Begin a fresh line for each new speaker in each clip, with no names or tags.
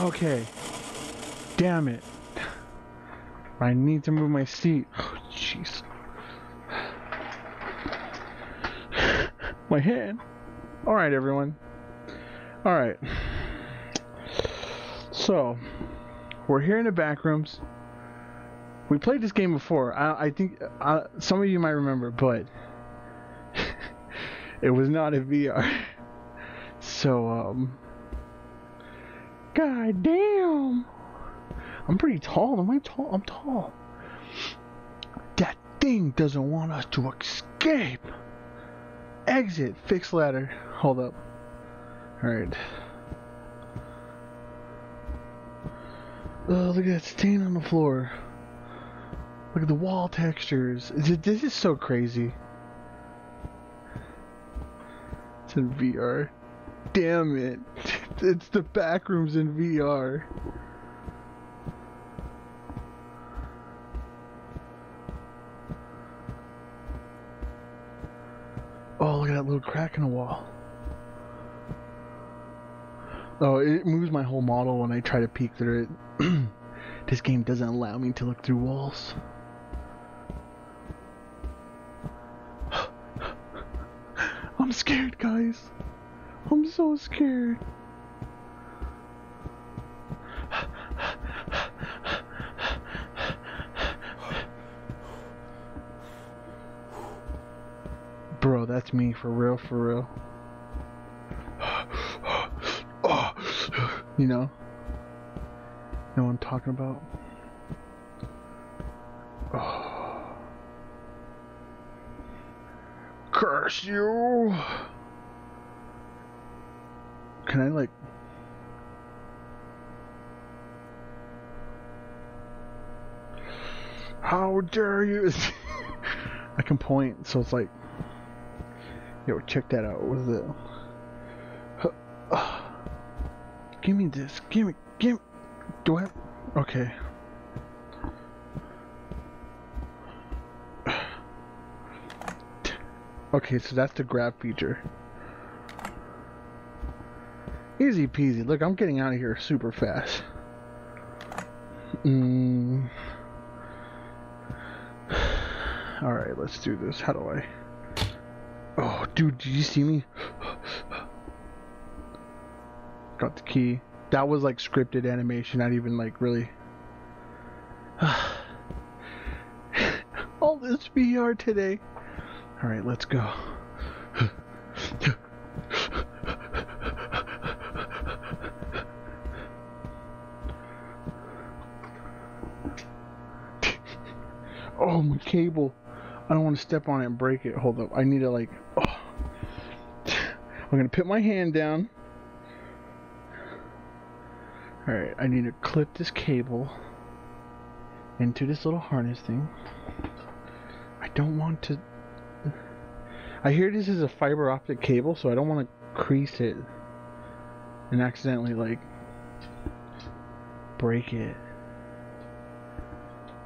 Okay. Damn it. I need to move my seat. Oh, jeez. My hand. Alright, everyone. Alright. So, we're here in the back rooms. We played this game before. I, I think some of you might remember, but it was not a VR. So, um, god damn. I'm pretty tall. I'm I tall? I'm tall. That thing doesn't want us to escape. Exit. Fix ladder. Hold up. Alright. Oh, look at that stain on the floor. Look at the wall textures. This is so crazy. It's in VR. Damn it. It's the back rooms in VR. Oh, look at that little crack in the wall. Oh, it moves my whole model when I try to peek through it. this game doesn't allow me to look through walls. I'm scared, guys. I'm so scared. Me for real, for real. You know? Know what I'm talking about? Curse you! Can I, like... How dare you! I can point, so it's like... Yo, check that out. What is it? Give me this. Give me. Give me. Do I have. Okay. Okay, so that's the grab feature. Easy peasy. Look, I'm getting out of here super fast. Mm. Alright, let's do this. How do I... Oh, dude, did you see me? Got the key. That was like scripted animation, not even like really. All this VR today. Alright, let's go. oh, my cable. I don't want to step on it and break it. Hold up. I need to like. Oh. I'm gonna put my hand down. Alright, I need to clip this cable into this little harness thing. I don't want to... I hear this is a fiber optic cable, so I don't want to crease it and accidentally, like, break it.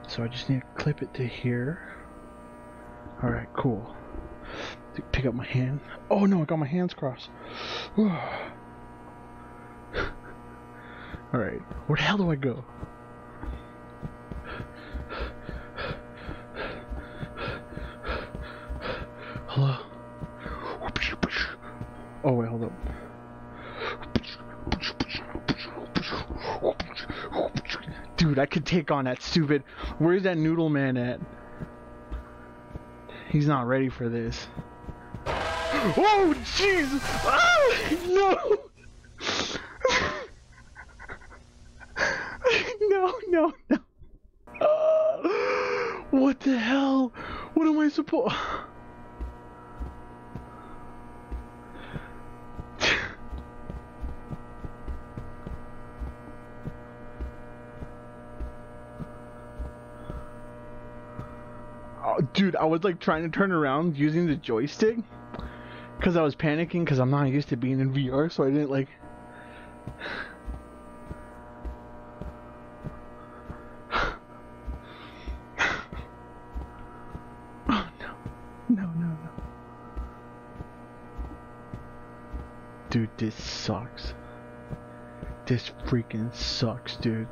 So I just need to clip it to here. Alright, cool. Pick up my hand. Oh no, I got my hands crossed. Alright, where the hell do I go? Hello? Oh wait, hold up. Dude, I could take on that stupid... Where's that noodle man at? He's not ready for this. Oh, jeez! Ah, no! no, no, no. Uh, what the hell? What am I supposed? oh, dude, I was like trying to turn around using the joystick because I was panicking because I'm not used to being in VR, so I didn't like. Oh no, no, no, no. Dude, this sucks. this freaking sucks, dude.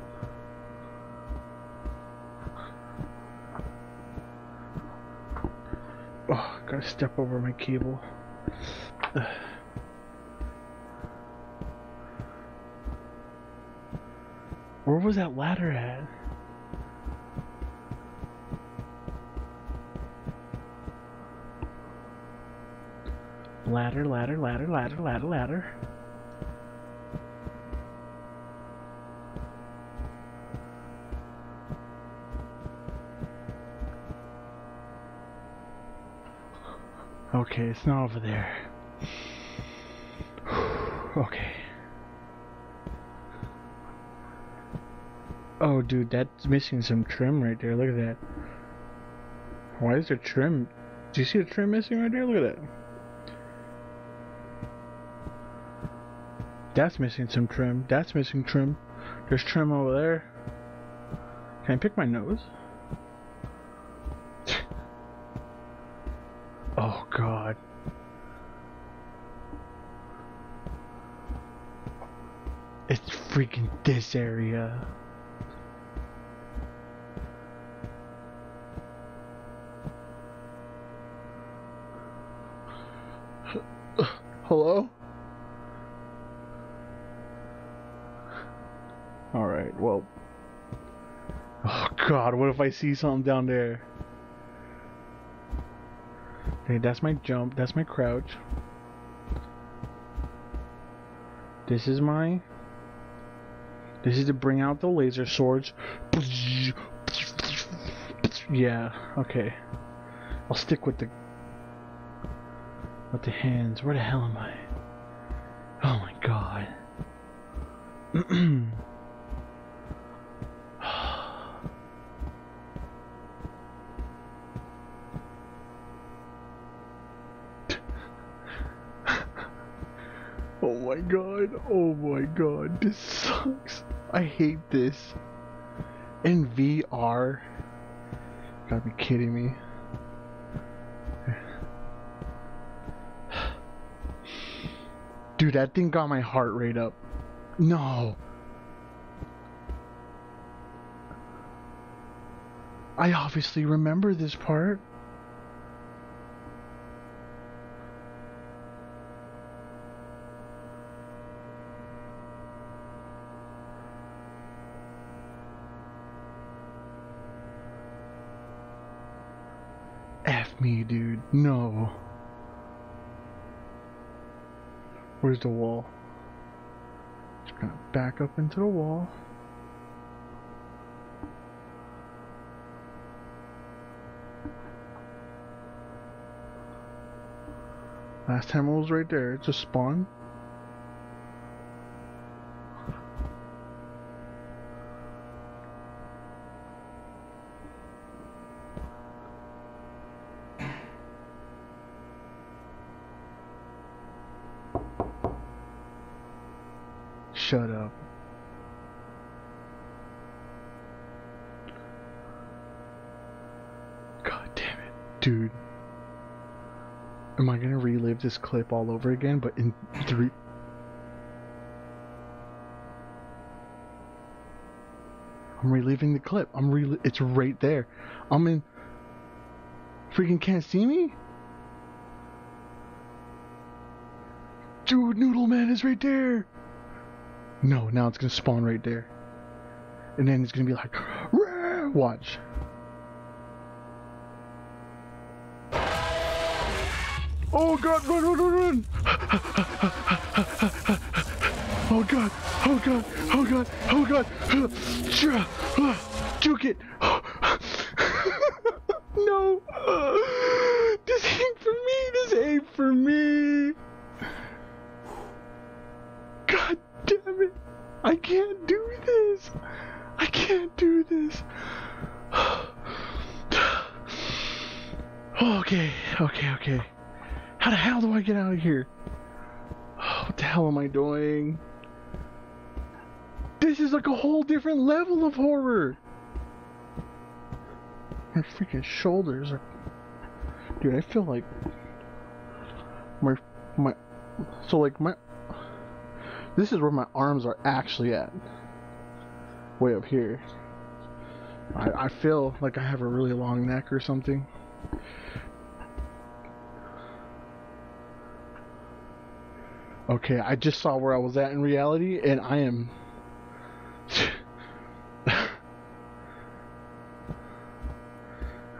Gotta step over my cable. Where was that ladder at? Ladder, ladder, ladder, ladder, ladder, ladder. Okay, it's not over there. okay. Oh, dude, that's missing some trim right there. Look at that. Why is there trim? Do you see the trim missing right there? Look at that. That's missing some trim. That's missing trim. There's trim over there. Can I pick my nose? oh god. It's freaking this area. Hello? Alright, well. Oh god, what if I see something down there? Okay, that's my jump, that's my crouch. This is my... This is to bring out the laser swords. Yeah, okay. I'll stick with the... With the hands. Where the hell am I? Oh my god. Oh my god, oh my god, this sucks. I hate this. In VR? Gotta be kidding me. Dude, that thing got my heart rate up. No. I obviously remember this part. F me, dude. No. Where's the wall? Just gonna back up into the wall. Last time I was right there. It just spawned. Shut up. God damn it, dude. Am I gonna relive this clip all over again, but in three. I'm reliving the clip. I'm re. It's right there. I'm in. Freaking can't see me? Dude, Noodle Man is right there! No, now it's gonna spawn right there. And then it's gonna be like, watch. Oh god, run, run, run, run! Oh god, oh god, oh god, oh god! Juke it! no! This ain't for me, this ain't for me! God damn it! I can't do this! I can't do this! okay, okay, okay. How the hell do I get out of here? What the hell am I doing? This is like a whole different level of horror! My freaking shoulders are... Dude, I feel like... My... My... So like my... This is where my arms are actually at. Way up here. I, I feel like I have a really long neck or something. Okay, I just saw where I was at in reality, and I am.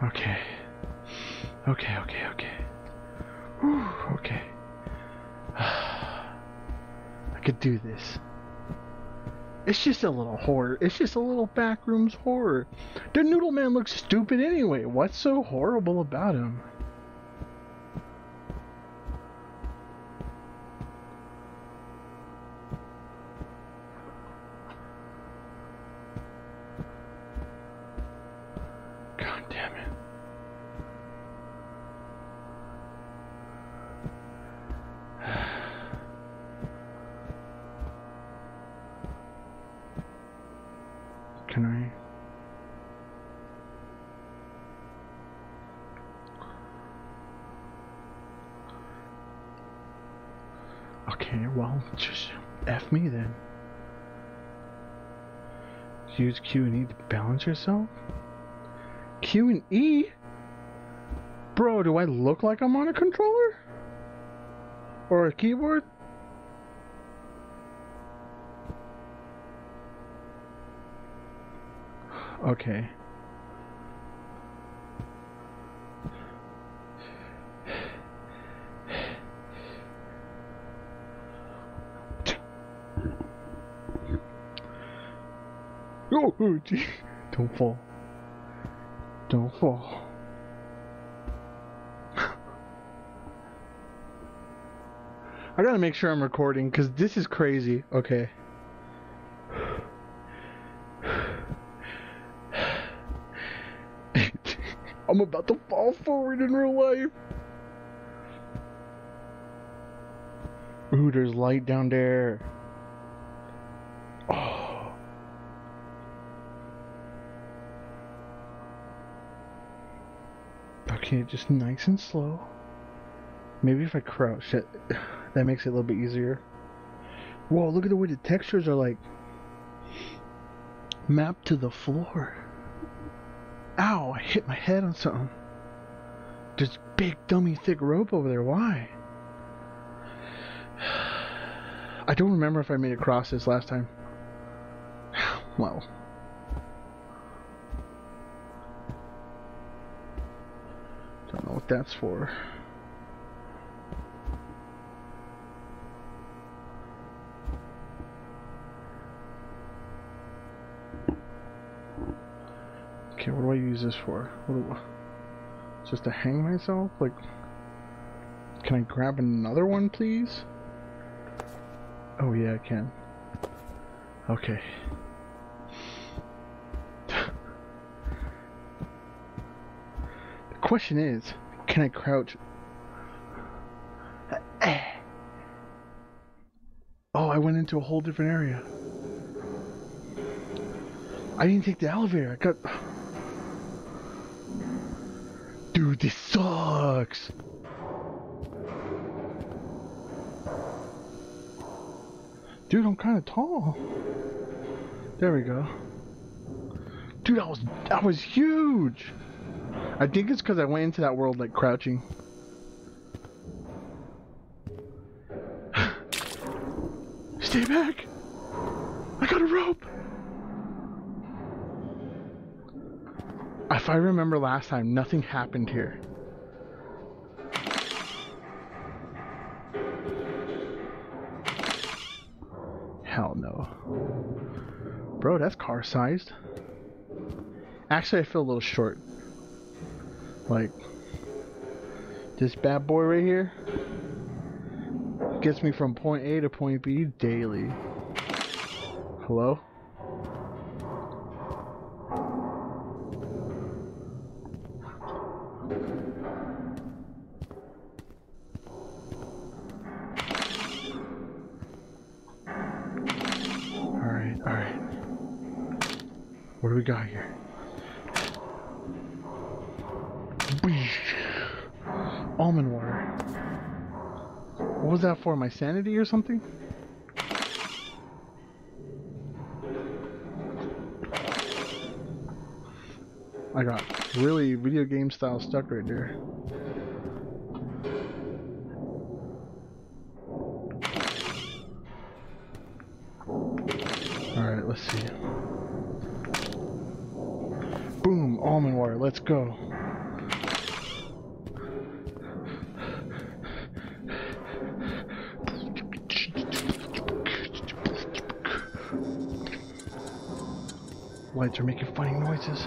okay. Okay, okay, okay. Whew, okay. I could do this. It's just a little horror. It's just a little backrooms horror. The Noodle Man looks stupid anyway. What's so horrible about him? God damn it. Can I? Okay, well, just F me then. Use Q and E to balance yourself? Q and E? Bro, do I look like I'm on a controller? Or a keyboard? Okay. Oh, gee. Don't fall. Don't fall. I gotta make sure I'm recording because this is crazy. Okay. I'm about to fall forward in real life. Ooh, there's light down there. Okay, just nice and slow. Maybe if I crouch, that, that makes it a little bit easier. Whoa, look at the way the textures are like mapped to the floor. Ow, I hit my head on something. There's big dummy thick rope over there. Why? I don't remember if I made it across this last time. Well. Don't know what that's for. Okay, what do I use this for? What I, just to hang myself? Like, can I grab another one, please? Oh yeah, I can. Okay. the question is, can I crouch? Oh, I went into a whole different area. I didn't take the elevator. I got. Dude, this sucks. Dude, I'm kind of tall. There we go. Dude, that was that was huge. I think it's because I went into that world like crouching. Stay back. I got a rope. If I remember last time, nothing happened here. Hell no. Bro, that's car sized. Actually, I feel a little short. Like, this bad boy right here gets me from point A to point B daily. Hello? for? My sanity or something? I got really video game style stuck right there. Alright, let's see. Boom, almond water, let's go. Lights are making funny noises.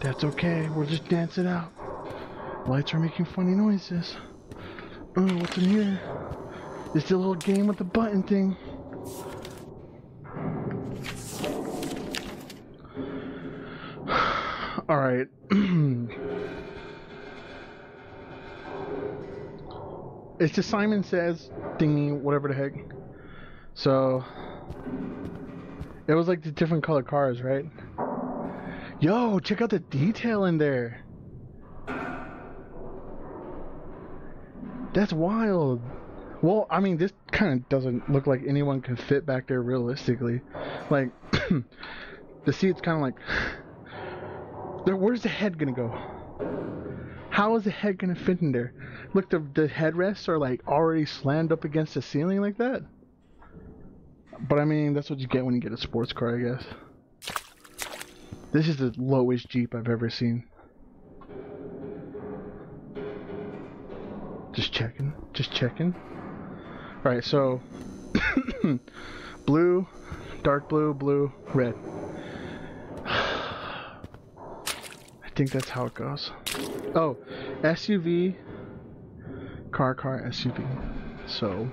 That's okay, we'll just dance it out. Lights are making funny noises. Oh, what's in here? It's a little game with the button thing. Alright. it's just Simon Says thingy, whatever the heck. So, it was like the different color cars, right? Yo, check out the detail in there. That's wild. Well, I mean, this kind of doesn't look like anyone can fit back there realistically. Like, the seat's kind of like. There, where's the head gonna go? How is the head gonna fit in there? Look, the the headrests are like already slammed up against the ceiling like that. But I mean, that's what you get when you get a sports car, I guess. This is the lowest Jeep I've ever seen. Just checking, just checking. Alright, so blue, dark blue, blue, red. I think that's how it goes. Oh, SUV, car, car, SUV. So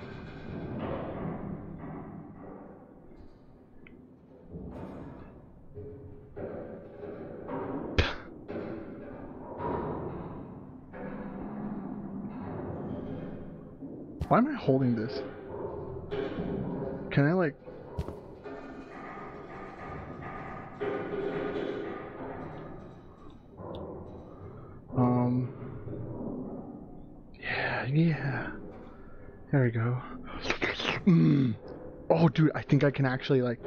Why am I holding this? Can I like... Um... Yeah, yeah. There we go. Mm. Oh, dude, I think I can actually like...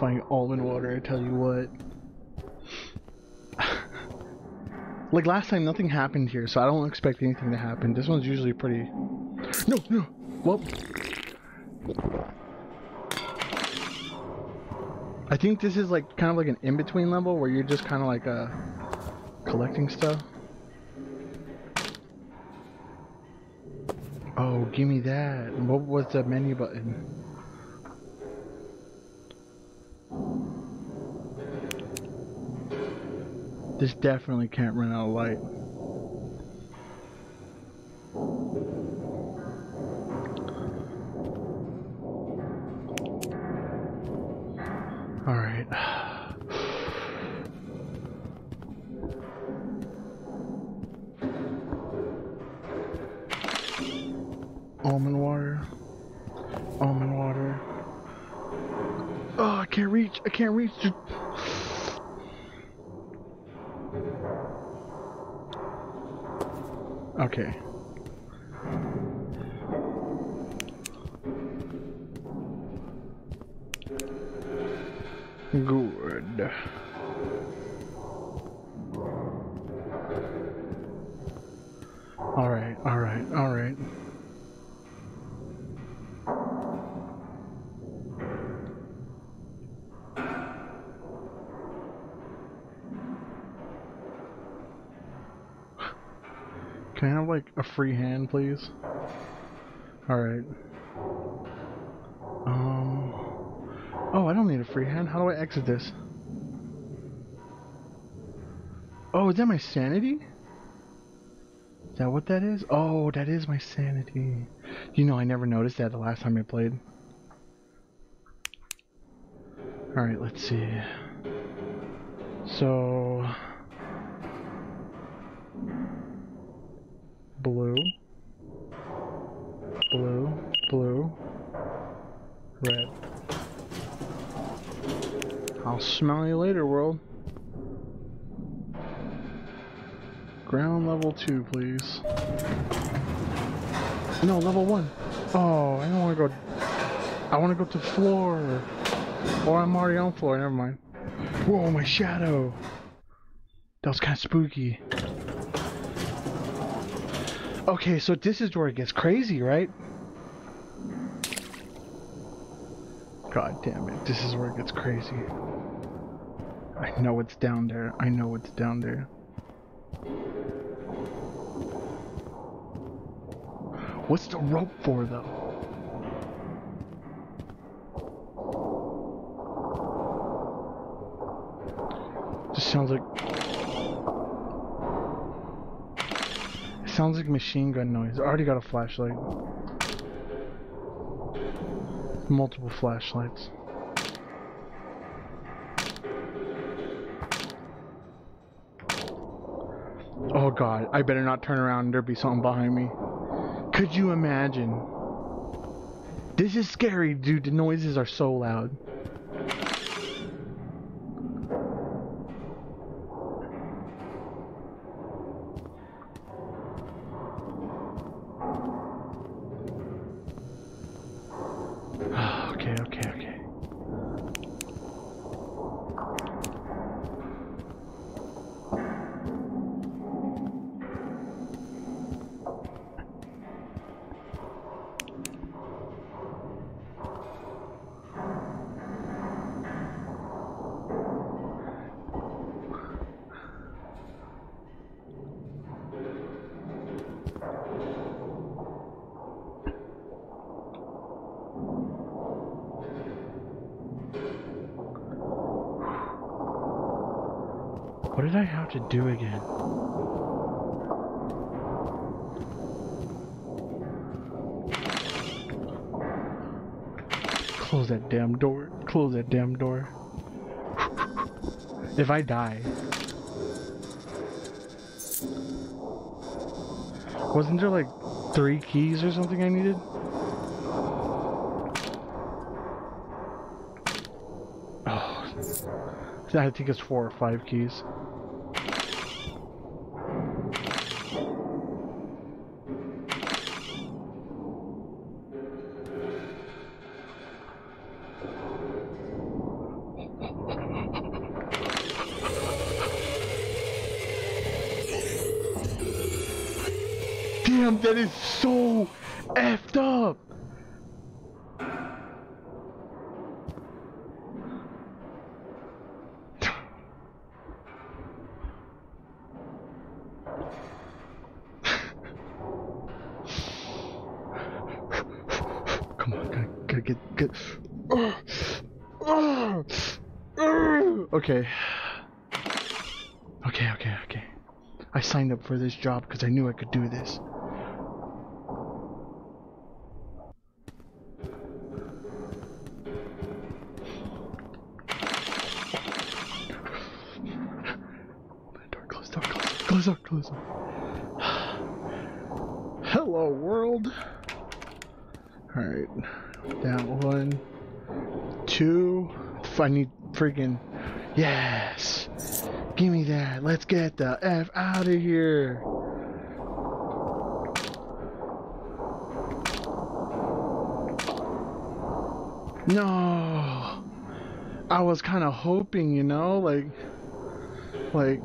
Mighty almond water, I tell you what. like last time, nothing happened here, so I don't expect anything to happen. This one's usually pretty... No, no! Well... I think this is like kind of like an in-between level where you're just kind of like uh, collecting stuff. Oh, give me that. What was the menu button? This definitely can't run out of light. Can't reach. I can't reach. Okay. Good. Alright, alright, alright. Can I have like a free hand, please? Alright. Um. Oh, I don't need a free hand. How do I exit this? Oh, is that my sanity? Is that what that is? Oh, that is my sanity. You know, I never noticed that the last time I played. Alright, let's see. So... level two, please. No, level one. Oh, I don't want to go. I want to go to floor. Or I'm already on floor. Never mind. Whoa, my shadow. That was kind of spooky. Okay, so this is where it gets crazy, right? God damn it, this is where it gets crazy. I know it's down there. I know it's down there. What's the rope for, though? Just sounds like... It sounds like machine gun noise. I already got a flashlight. Multiple flashlights. Oh god, I better not turn around and there be something behind me. Could you imagine? This is scary, dude. The noises are so loud. What did I have to do again? Close that damn door. Close that damn door. if I die. Wasn't there like three keys or something I needed? Oh. I think it's four or five keys. Get, get. Okay. Okay, okay, okay. I signed up for this job because I knew I could do this. Close door, close, door. Hello, world. Alright. Down one, two. I need freaking. Yes! Give me that. Let's get the F out of here. No. I was kind of hoping, you know, like, like,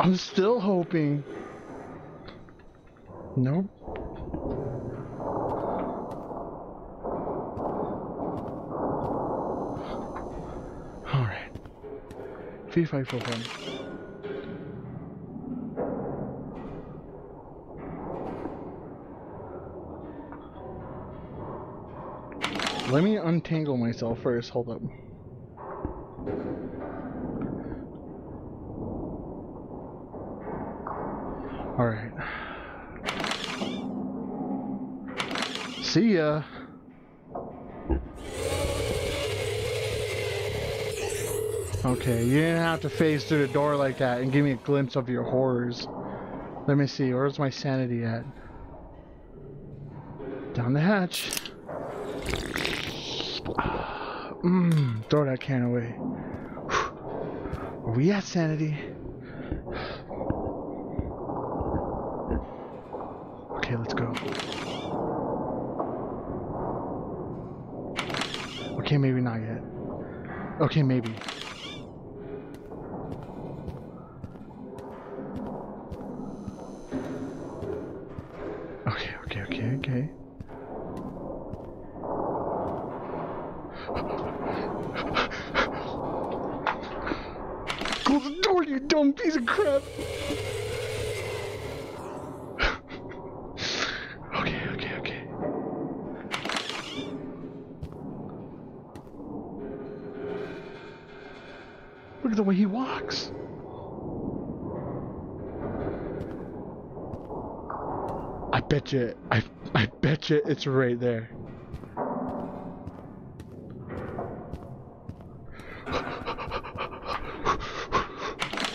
I'm still hoping. Nope. Let me untangle myself first. Hold up. Alright. See ya. Okay, you didn't have to face through the door like that and give me a glimpse of your horrors. Let me see, where's my sanity at? Down the hatch. Mmm, throw that can away. Are we at sanity? Okay, let's go. Okay, maybe not yet. Okay, maybe. Bet you, I, I bet you it's right there.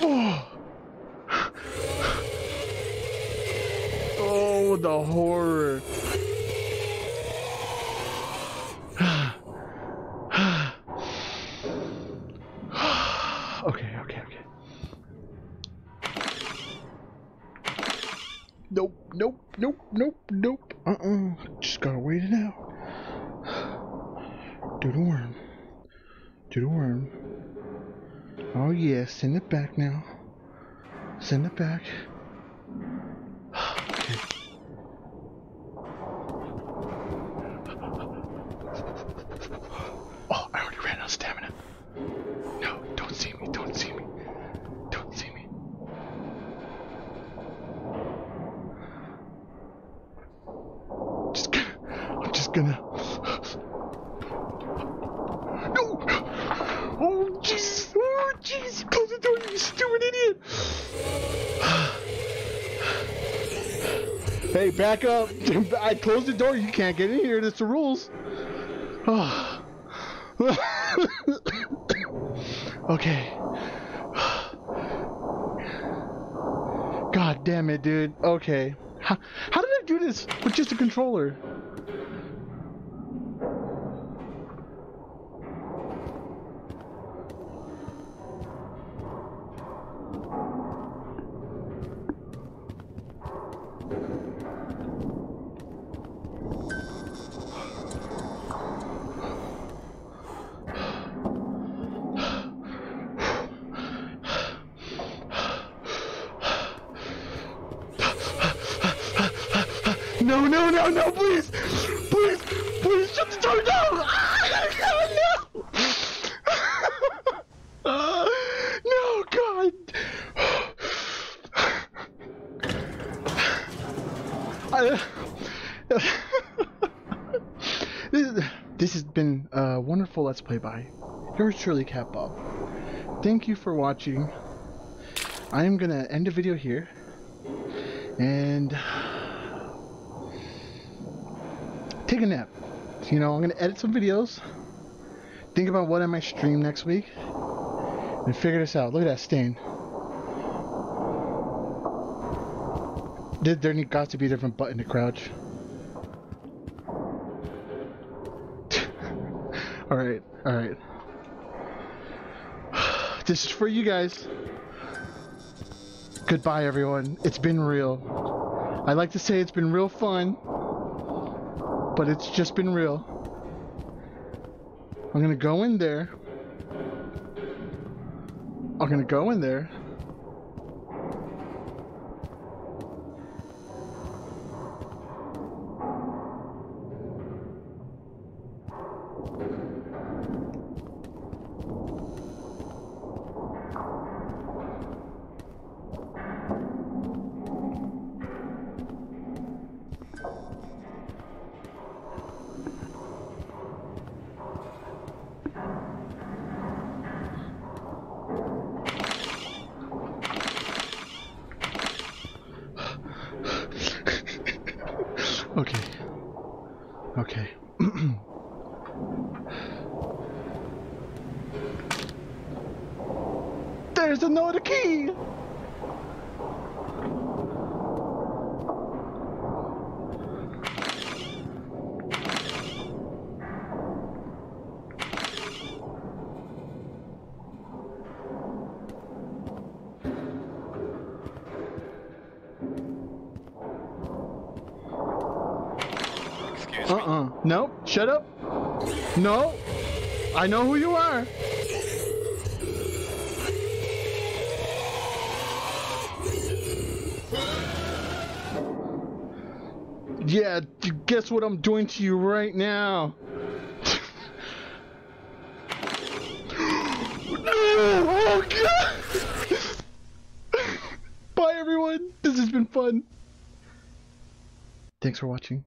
Oh. Oh, the horror. okay, okay, okay. Nope, nope, nope, nope, nope. Uh-uh. Just gotta wait it out. Do the worm. Do the worm. Oh yeah, send it back now. Send it back. okay. Oh, I already ran out of stamina. No, don't see me, don't see me. Don't see me. Just gonna, I'm just gonna. No! Oh, jeez! Oh, jeez! Close the door, you stupid idiot! hey, back up! I closed the door. You can't get in here. That's the rules. okay. God damn it, dude. Okay. How, how did I do this with just a controller? No, no, no, no, please! Please! Please shut the door! No! Ah, no! Ah, no, God! I, this, this has been a wonderful Let's Play by yours truly, Katbob. Thank you for watching. I am gonna end the video here. And take a nap. You know, I'm gonna edit some videos. Think about what I might stream next week. And figure this out. Look at that stain. There, there need got to be a different button to crouch. alright, alright. This is for you guys. Goodbye, everyone. It's been real. I like to say it's been real fun, but it's just been real. I'm gonna go in there. I'm gonna go in there. There's another key! Uh-uh. Nope. Shut up. No. I know who you are. Yeah, guess what I'm doing to you right now? no! Oh god! Bye everyone! This has been fun. Thanks for watching.